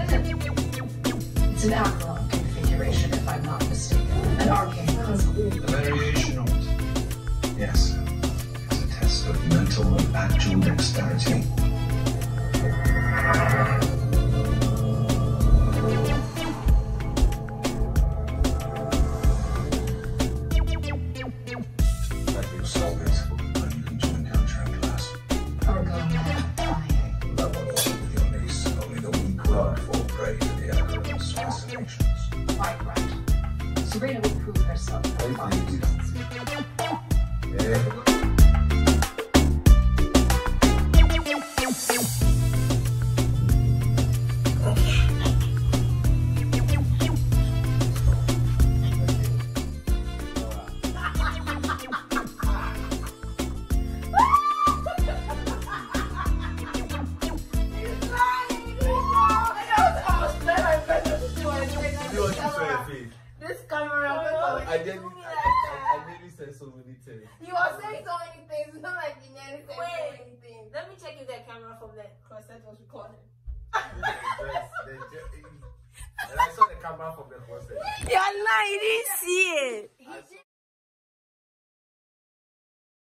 It's an Avalon configuration, if I'm not mistaken. An arcane puzzle. A variation of it. Yes. It's a test of mental and actual dexterity. I level oh, with your niece, only the weak for prey to the Acheron's fascinations. Quite right. Serena will prove herself. Yeah. This camera. I didn't. I, I, I nearly said so many things. You are saying so many things. It's not like you nearly said so many things. Let me check if that camera from the closet was recording. Yes, the je- and I saw the camera from the closet. You're lying, you didn't see it. I saw